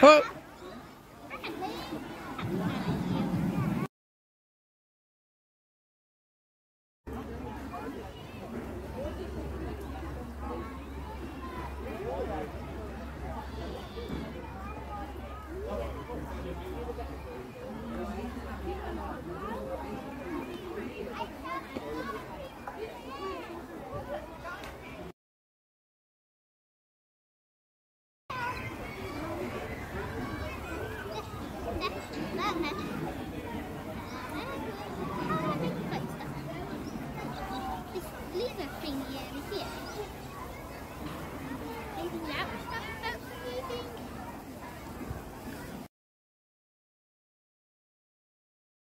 Oh! Đắt!